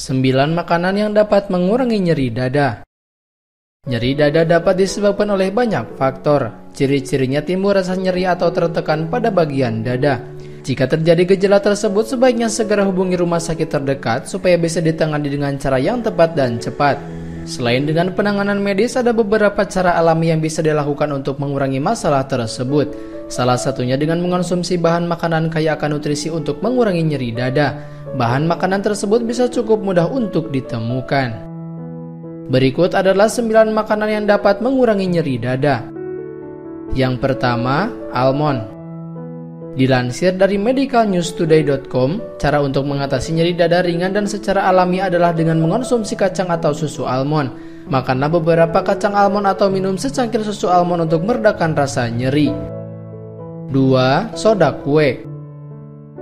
9 makanan yang dapat mengurangi nyeri dada. Nyeri dada dapat disebabkan oleh banyak faktor. Ciri-cirinya timbul rasa nyeri atau tertekan pada bagian dada. Jika terjadi gejala tersebut, sebaiknya segera hubungi rumah sakit terdekat supaya bisa ditangani dengan cara yang tepat dan cepat. Selain dengan penanganan medis, ada beberapa cara alami yang bisa dilakukan untuk mengurangi masalah tersebut. Salah satunya dengan mengonsumsi bahan makanan kaya akan nutrisi untuk mengurangi nyeri dada. Bahan makanan tersebut bisa cukup mudah untuk ditemukan. Berikut adalah 9 makanan yang dapat mengurangi nyeri dada. Yang pertama, almond. Dilansir dari medicalnewstoday.com, cara untuk mengatasi nyeri dada ringan dan secara alami adalah dengan mengonsumsi kacang atau susu almond. Makanlah beberapa kacang almond atau minum secangkir susu almond untuk meredakan rasa nyeri. 2. Soda kue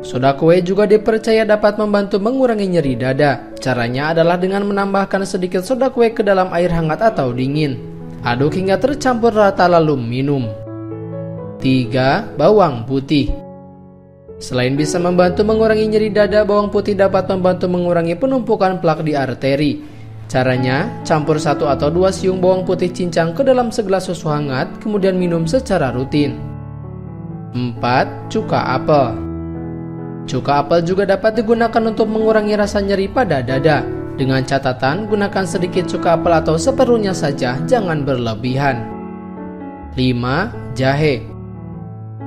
Soda kue juga dipercaya dapat membantu mengurangi nyeri dada. Caranya adalah dengan menambahkan sedikit soda kue ke dalam air hangat atau dingin. Aduk hingga tercampur rata lalu minum. 3. Bawang putih Selain bisa membantu mengurangi nyeri dada, bawang putih dapat membantu mengurangi penumpukan plak di arteri. Caranya, campur satu atau dua siung bawang putih cincang ke dalam segelas susu hangat, kemudian minum secara rutin. 4. Cuka apel Cuka apel juga dapat digunakan untuk mengurangi rasa nyeri pada dada. Dengan catatan, gunakan sedikit cuka apel atau seperlunya saja, jangan berlebihan. 5. Jahe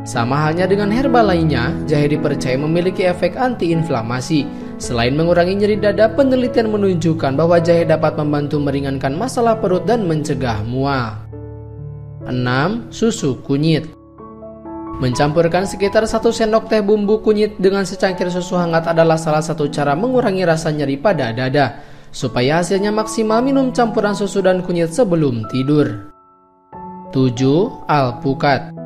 Sama halnya dengan herba lainnya, jahe dipercaya memiliki efek antiinflamasi. Selain mengurangi nyeri dada, penelitian menunjukkan bahwa jahe dapat membantu meringankan masalah perut dan mencegah mual. 6. Susu kunyit Mencampurkan sekitar satu sendok teh bumbu kunyit dengan secangkir susu hangat adalah salah satu cara mengurangi rasa nyeri pada dada. Supaya hasilnya maksimal minum campuran susu dan kunyit sebelum tidur. 7. Alpukat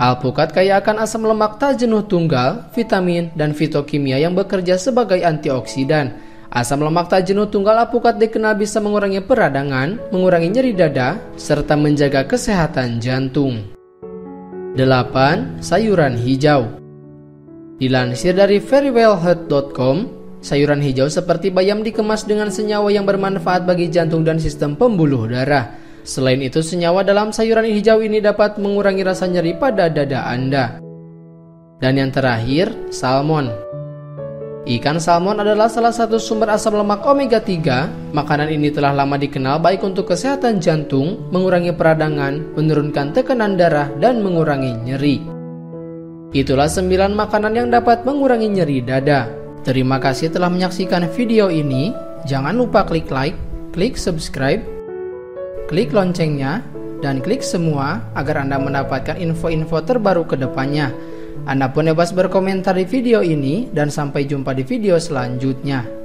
Alpukat kaya akan asam lemak tak jenuh tunggal, vitamin, dan fitokimia yang bekerja sebagai antioksidan. Asam lemak tak jenuh tunggal alpukat dikenal bisa mengurangi peradangan, mengurangi nyeri dada, serta menjaga kesehatan jantung. 8. Sayuran hijau Dilansir dari verywellhealth.com, sayuran hijau seperti bayam dikemas dengan senyawa yang bermanfaat bagi jantung dan sistem pembuluh darah. Selain itu, senyawa dalam sayuran hijau ini dapat mengurangi rasa nyeri pada dada Anda. Dan yang terakhir, salmon. Ikan salmon adalah salah satu sumber asam lemak omega 3. Makanan ini telah lama dikenal baik untuk kesehatan jantung, mengurangi peradangan, menurunkan tekanan darah, dan mengurangi nyeri. Itulah 9 makanan yang dapat mengurangi nyeri dada. Terima kasih telah menyaksikan video ini. Jangan lupa klik like, klik subscribe, klik loncengnya, dan klik semua agar Anda mendapatkan info-info terbaru ke depannya. Anda pun bebas berkomentar di video ini dan sampai jumpa di video selanjutnya.